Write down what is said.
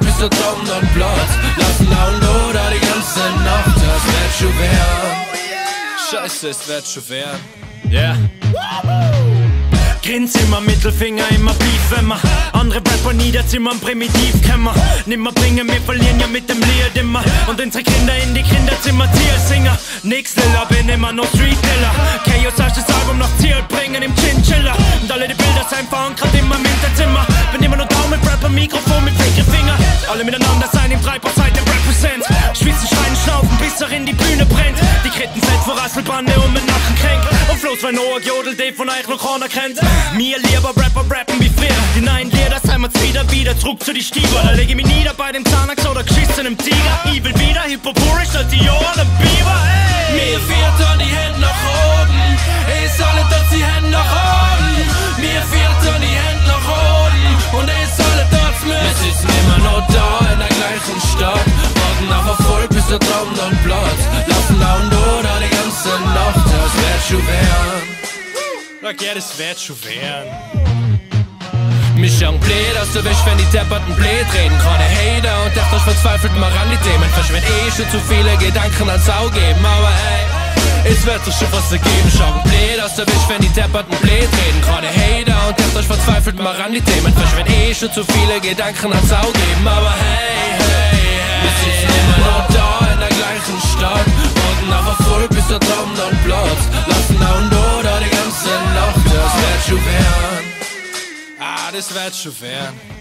bis der Traum dann Platz. Lassen Lauen oder die ganze Nacht, das wird schon werden. Scheiße, es wird schon werden. Yeah. Grins immer Mittelfinger, immer Beef, wenn man andere Rapper niederzimmern, primitiv kämmer. Nimmer bringen, wir verlieren ja mit dem Lied immer. Und unsere Kinder in die Kinderzimmer, Zielsinger. Nix Liller, bin immer noch Street Dealer. Chaos das Album noch Ziel bringen im Chinchilla. Sein verankert in meinem Hinterzimmer. Bin immer nur da mit Rapper, Mikrofon mit Finger. Alle miteinander sein im Treiber, seit dem Represent. Schwitzen, schreien, schnaufen, bis er in die Bühne brennt. Die Kritten fett vor Rasselbande und mit Nacken kränkt. Und Floß, wenn Noah jodelt, den von euch noch keiner kennt. Mir lieber Rapper rappen wie früher. Die neuen Lieder, sein wir wieder, wieder zurück zu die Stiefel. Da lege ich mich nieder bei dem Xanax oder geschissenem Tiger. Evil wieder, Hippopurisch als die Ohren Der Traum dann platzt. Lassen Laune oder die ganze Nacht. Das wird schon werden. Sag ja, das wird schon werden. Mich schon blöd, dass du bist, wenn die depperten blöd reden. Keine Hater und dachte, ich verzweifelt mal an die Themen. Verschwend eh schon zu viele Gedanken als Sau geben, aber hey. Es wird doch schon was ergeben, schon blöd, dass du bist, wenn die depperten blöd reden. Keine Hater und dachte, ich verzweifelt mal an die Themen. Verschwend eh schon zu viele Gedanken als Sau geben, aber hey, Wir sind immer noch da in der gleichen Stadt. Warten auf Erfolg, bis der Traum dann platzt. Lassen und oder die ganze Nacht, das wird werden. Ah, das wird schon werden.